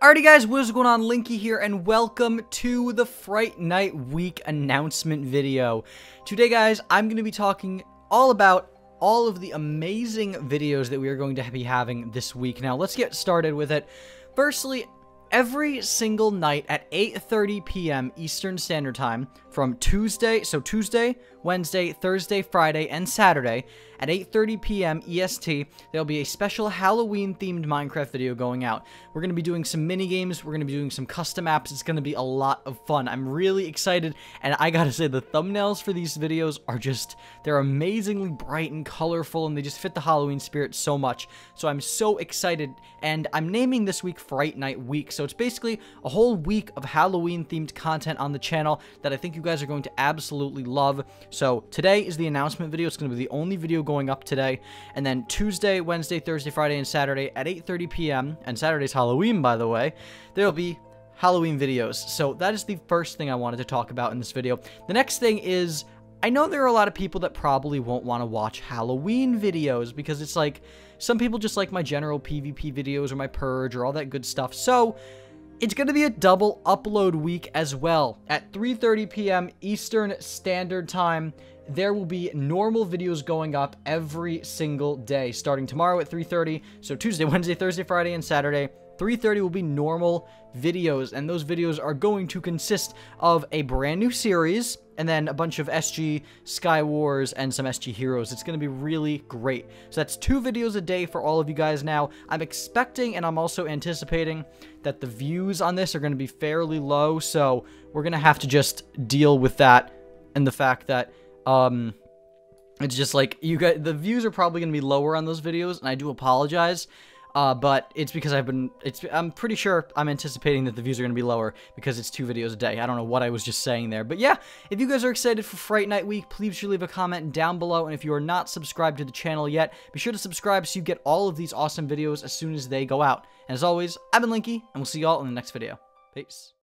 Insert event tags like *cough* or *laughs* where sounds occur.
Alrighty guys, what is going on? Linky here and welcome to the Fright Night Week announcement video. Today guys, I'm going to be talking all about all of the amazing videos that we are going to be having this week. Now let's get started with it. Firstly, every single night at 8.30 p.m. Eastern Standard Time from Tuesday, so Tuesday, Wednesday, Thursday, Friday, and Saturday at 8.30 p.m. EST, there'll be a special Halloween-themed Minecraft video going out. We're going to be doing some mini-games, we're going to be doing some custom maps, it's going to be a lot of fun. I'm really excited, and I gotta say, the thumbnails for these videos are just, they're amazingly bright and colorful, and they just fit the Halloween spirit so much. So I'm so excited, and I'm naming this week Fright Night Week, so it's basically a whole week of Halloween-themed content on the channel that I think you guys are going to absolutely love. Today is the announcement video. It's going to be the only video going up today. And then Tuesday, Wednesday, Thursday, Friday, and Saturday at 8.30 p.m. And Saturday's Halloween, by the way. There'll be Halloween videos. So that is the first thing I wanted to talk about in this video. The next thing is I know there are a lot of people that probably won't want to watch Halloween videos because it's like some people just like my general PvP videos or my purge or all that good stuff. So it's going to be a double upload week as well. At 3.30 p.m. Eastern Standard Time, there will be normal videos going up every single day, starting tomorrow at 3.30. So Tuesday, *laughs* Wednesday, Thursday, Friday, and Saturday, 3.30 will be normal videos, and those videos are going to consist of a brand new series, and then a bunch of SG Sky Wars and some SG Heroes. It's going to be really great. So that's two videos a day for all of you guys now. I'm expecting and I'm also anticipating that the views on this are going to be fairly low, so we're going to have to just deal with that and the fact that um it's just like you guys the views are probably going to be lower on those videos and I do apologize uh, but it's because I've been, it's, I'm pretty sure I'm anticipating that the views are going to be lower because it's two videos a day. I don't know what I was just saying there. But yeah, if you guys are excited for Fright Night Week, please sure leave a comment down below. And if you are not subscribed to the channel yet, be sure to subscribe so you get all of these awesome videos as soon as they go out. And as always, I've been Linky, and we'll see y'all in the next video. Peace.